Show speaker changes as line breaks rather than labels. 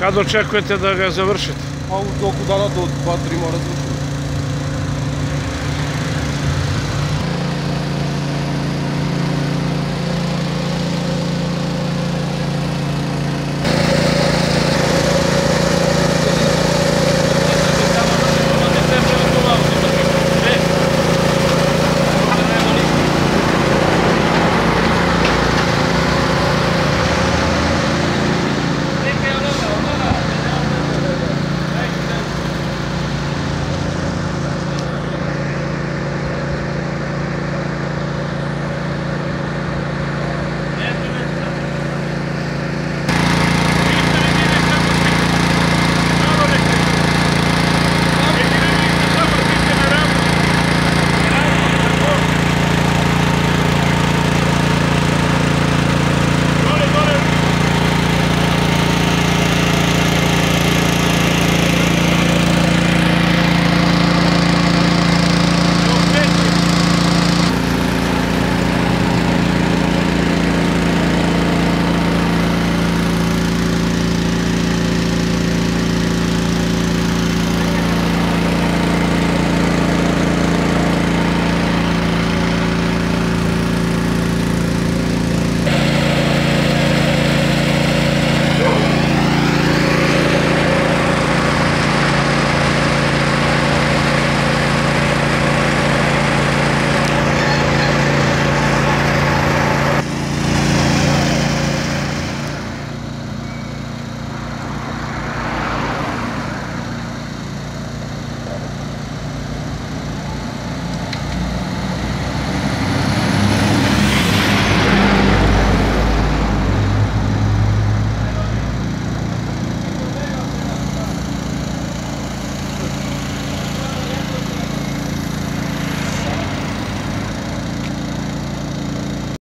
Кад очекувате да го завршите?
Па, околу дана до 2-3 мора да завршите.